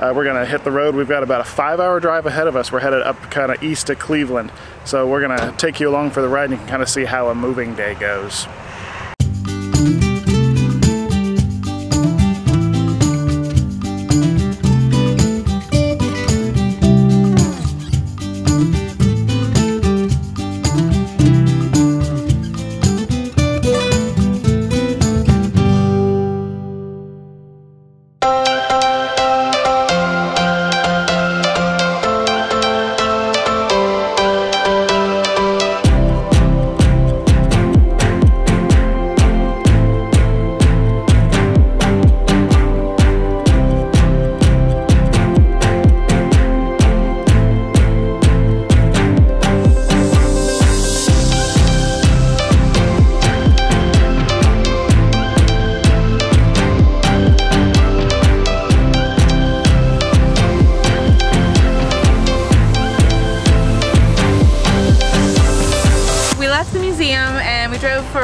Uh, we're gonna hit the road. We've got about a five hour drive ahead of us. We're headed up kind of east of Cleveland. So we're gonna take you along for the ride and you can kind of see how a moving day goes.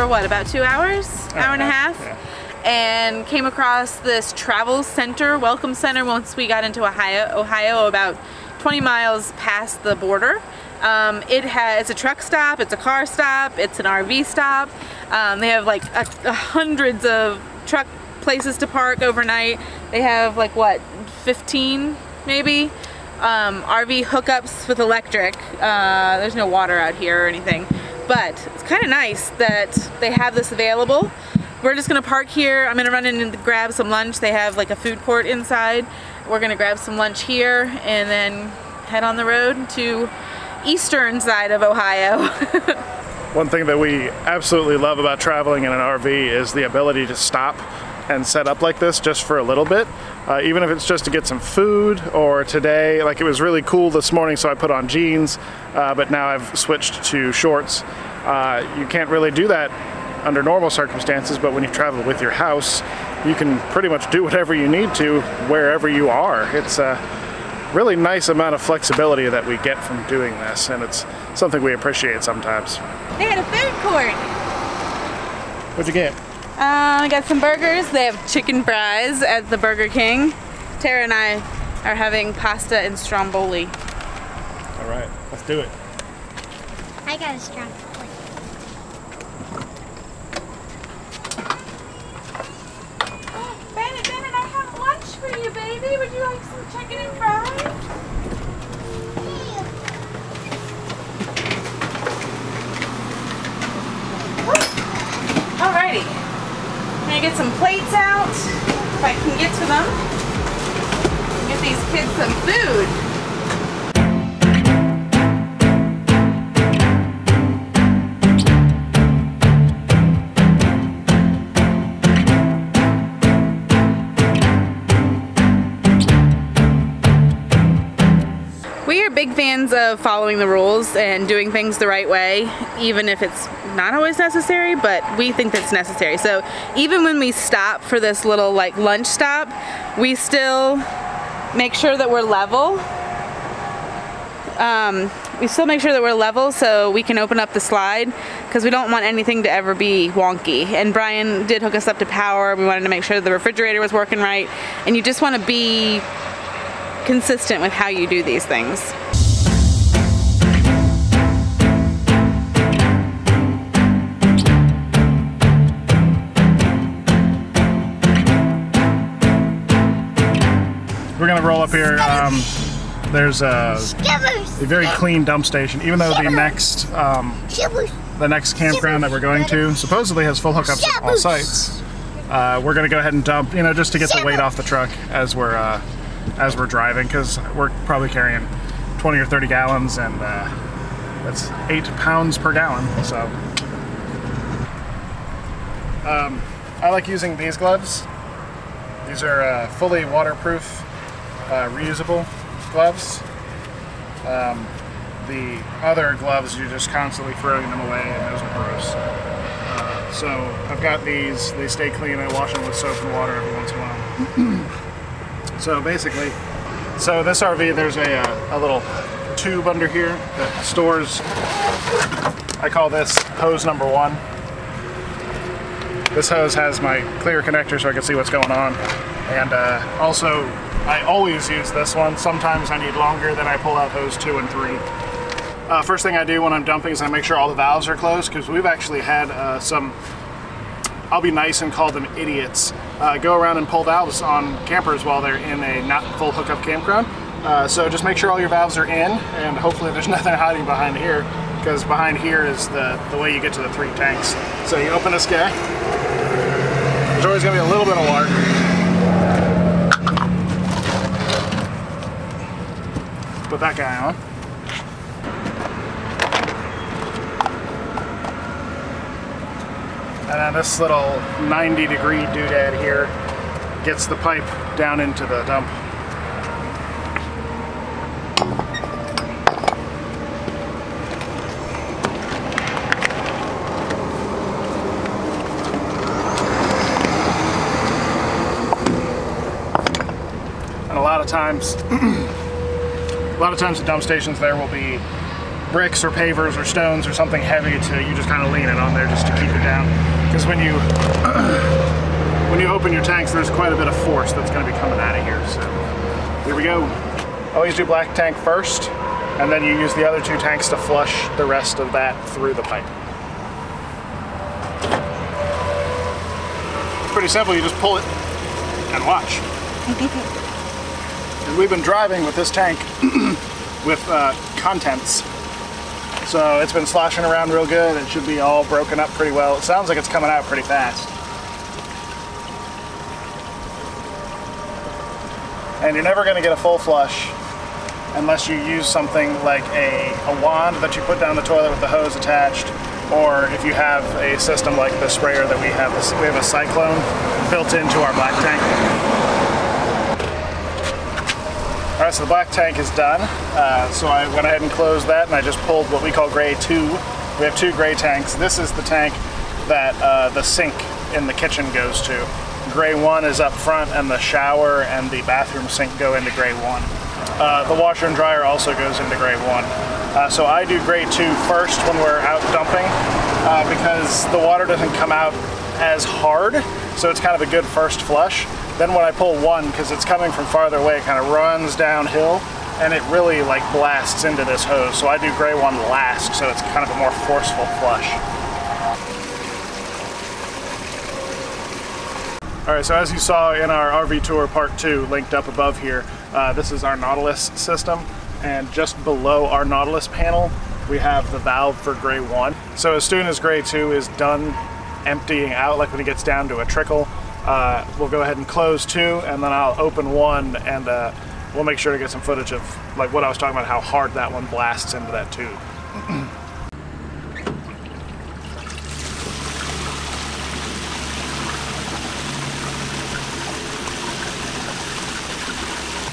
What, about two hours? Hour and a half? Yeah. And came across this travel center, welcome center, once we got into Ohio, Ohio about 20 miles past the border. Um, it has it's a truck stop, it's a car stop, it's an RV stop. Um, they have like a, a hundreds of truck places to park overnight. They have like what, 15 maybe? Um, RV hookups with electric. Uh, there's no water out here or anything, but it's kind of nice that they have this available. We're just gonna park here. I'm gonna run in and grab some lunch. They have like a food court inside. We're gonna grab some lunch here and then head on the road to eastern side of Ohio. One thing that we absolutely love about traveling in an RV is the ability to stop and set up like this just for a little bit. Uh, even if it's just to get some food or today, like it was really cool this morning, so I put on jeans, uh, but now I've switched to shorts. Uh, you can't really do that under normal circumstances, but when you travel with your house, you can pretty much do whatever you need to wherever you are. It's a really nice amount of flexibility that we get from doing this, and it's something we appreciate sometimes. they had a food court. What'd you get? Uh, I got some burgers. They have chicken fries at the Burger King. Tara and I are having pasta and stromboli. All right, let's do it. I got a strong point. Bennett, Bennett, I have lunch for you, baby. Would you like some chicken and fries? Alrighty. I'm gonna get some plates out, if I can get to them. Get these kids some food. Fans of following the rules and doing things the right way, even if it's not always necessary, but we think that's necessary. So even when we stop for this little like lunch stop, we still make sure that we're level. Um, we still make sure that we're level so we can open up the slide because we don't want anything to ever be wonky. And Brian did hook us up to power. We wanted to make sure the refrigerator was working right. And you just want to be consistent with how you do these things. Gonna roll up here. Um, there's a, a very clean dump station, even though the next um, the next campground that we're going to supposedly has full hookups at all sites. Uh, we're gonna go ahead and dump, you know, just to get the weight off the truck as we're uh, as we're driving, because we're probably carrying 20 or 30 gallons, and uh, that's eight pounds per gallon. So, um, I like using these gloves. These are uh, fully waterproof, uh, reusable gloves. Um, the other gloves, you're just constantly throwing them away, and those are gross. Uh, so I've got these. They stay clean. I wash them with soap and water every once in a while. so basically, so this RV, there's a, uh, a little tube under here that stores. I call this hose number one. This hose has my clear connector so I can see what's going on. And uh, also I always use this one. Sometimes I need longer, then I pull out hose two and three. Uh, first thing I do when I'm dumping is I make sure all the valves are closed because we've actually had uh, some, I'll be nice and call them idiots, uh, go around and pull valves on campers while they're in a not full hookup campground. Uh, so just make sure all your valves are in and hopefully there's nothing hiding behind here because behind here is the, the way you get to the three tanks. So you open this guy, there's always going to be a little bit of water. Put that guy on. And then this little 90 degree doodad here gets the pipe down into the dump. And a lot of times, a lot of times at dump stations there will be bricks or pavers or stones or something heavy to you just kind of lean it on there just to keep it down. Because when you when you open your tanks, there's quite a bit of force that's going to be coming out of here. So here we go. Always do black tank first, and then you use the other two tanks to flush the rest of that through the pipe. Pretty simple. You just pull it and watch. and we've been driving with this tank with uh, contents so it's been sloshing around real good. It should be all broken up pretty well. It sounds like it's coming out pretty fast. And you're never going to get a full flush unless you use something like a, a wand that you put down the toilet with the hose attached, or if you have a system like the sprayer that we have. We have a Cyclone built into our black tank. Right, so the black tank is done. Uh, so I went ahead and closed that and I just pulled what we call gray two. We have two gray tanks. This is the tank that uh, the sink in the kitchen goes to. Gray one is up front and the shower and the bathroom sink go into gray one. Uh, the washer and dryer also goes into gray one. Uh, so I do gray two first when we're out dumping uh, because the water doesn't come out as hard. So it's kind of a good first flush. Then when I pull one, because it's coming from farther away, it kind of runs downhill and it really like blasts into this hose. So I do gray one last, so it's kind of a more forceful flush. All right, so as you saw in our RV tour part two, linked up above here, uh, this is our Nautilus system. And just below our Nautilus panel, we have the valve for gray one. So as soon as gray two is done emptying out, like when it gets down to a trickle, uh, we'll go ahead and close two, and then I'll open one, and uh, we'll make sure to get some footage of like what I was talking about, how hard that one blasts into that tube.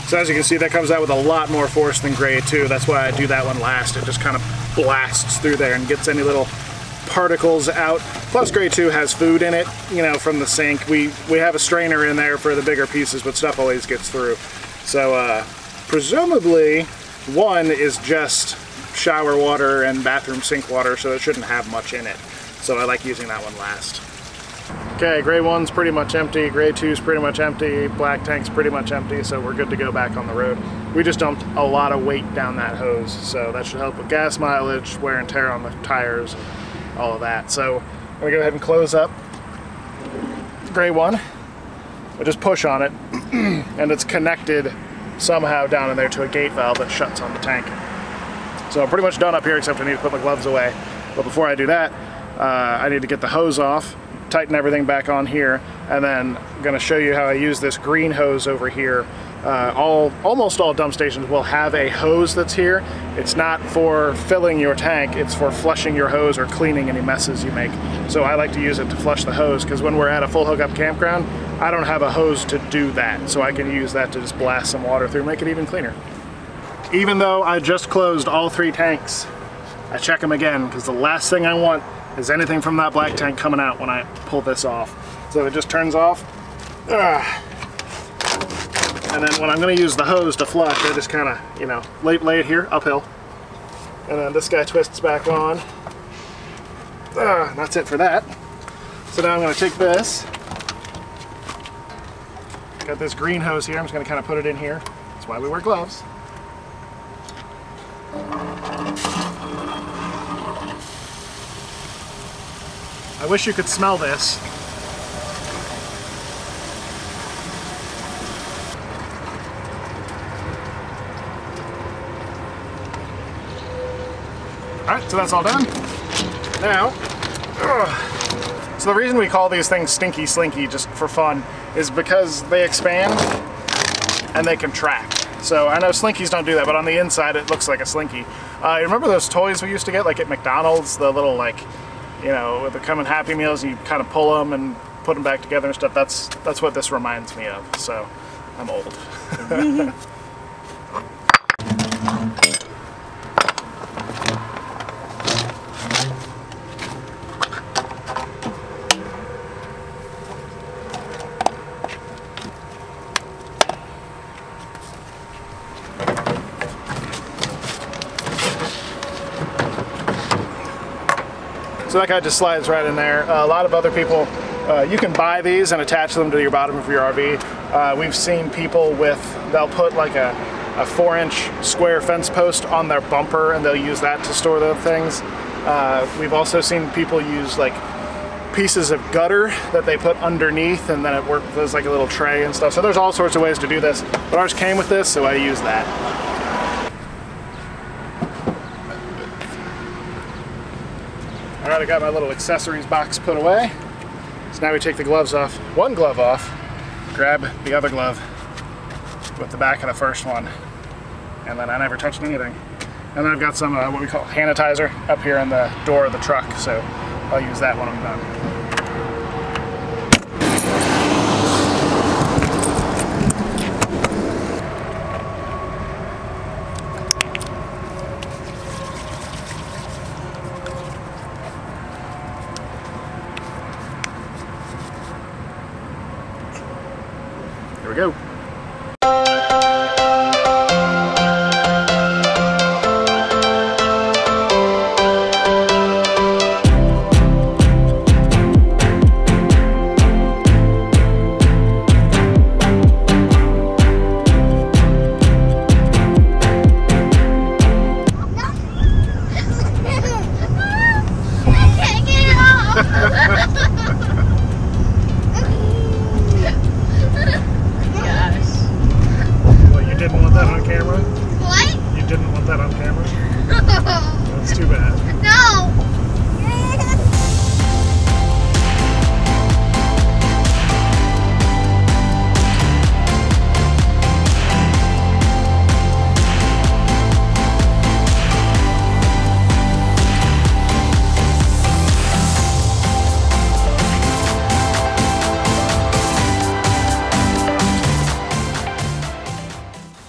So as you can see, that comes out with a lot more force than gray two. That's why I do that one last. It just kind of blasts through there and gets any little particles out. Plus Gray 2 has food in it, you know, from the sink. We, we have a strainer in there for the bigger pieces, but stuff always gets through. So uh, presumably one is just shower water and bathroom sink water, so it shouldn't have much in it. So I like using that one last. Okay, gray one's pretty much empty, gray two's pretty much empty, black tank's pretty much empty, so we're good to go back on the road. We just dumped a lot of weight down that hose, so that should help with gas mileage, wear and tear on the tires, all of that. So I'm gonna go ahead and close up gray one. I just push on it and it's connected somehow down in there to a gate valve that shuts on the tank. So I'm pretty much done up here except I need to put my gloves away. But before I do that, uh, I need to get the hose off, tighten everything back on here, and then I'm gonna show you how I use this green hose over here uh, all almost all dump stations will have a hose that's here. It's not for filling your tank, it's for flushing your hose or cleaning any messes you make. So I like to use it to flush the hose because when we're at a full hookup campground, I don't have a hose to do that. So I can use that to just blast some water through, make it even cleaner. Even though I just closed all three tanks, I check them again because the last thing I want is anything from that black tank coming out when I pull this off. So it just turns off. Ugh. And then when I'm going to use the hose to flush, I just kind of, you know, lay, lay it here, uphill. And then this guy twists back on. Ah, that's it for that. So now I'm going to take this Got this green hose here. I'm just going to kind of put it in here. That's why we wear gloves. I wish you could smell this. So that's all done. Now, ugh. so the reason we call these things Stinky Slinky, just for fun, is because they expand and they contract. So I know Slinkies don't do that, but on the inside it looks like a Slinky. Uh, remember those toys we used to get, like at McDonald's, the little like, you know, they come in Happy Meals, and you kind of pull them and put them back together and stuff. That's that's what this reminds me of. So I'm old. So that guy just slides right in there. Uh, a lot of other people, uh, you can buy these and attach them to your bottom of your RV. Uh, we've seen people with, they'll put like a, a four inch square fence post on their bumper and they'll use that to store the things. Uh, we've also seen people use like pieces of gutter that they put underneath and then it works as like a little tray and stuff. So there's all sorts of ways to do this. But ours came with this, so I use that. All right, I got my little accessories box put away. So now we take the gloves off. One glove off, grab the other glove with the back of the first one, and then I never touched anything. And then I've got some uh, what we call sanitizer up here in the door of the truck, so I'll use that when I'm done. Here we go.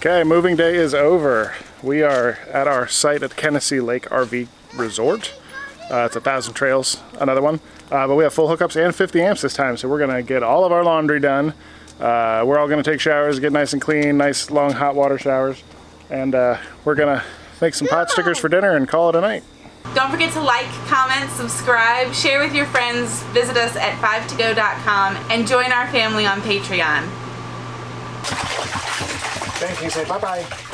Okay, moving day is over. We are at our site at Kenisee Lake RV Resort. Uh, it's a thousand trails, another one. Uh, but we have full hookups and 50 amps this time, so we're gonna get all of our laundry done. Uh, we're all gonna take showers, get nice and clean, nice long hot water showers, and uh, we're gonna make some pot stickers for dinner and call it a night. Don't forget to like, comment, subscribe, share with your friends, visit us at five2go.com, and join our family on Patreon. Thank you, say bye-bye. Bye-bye.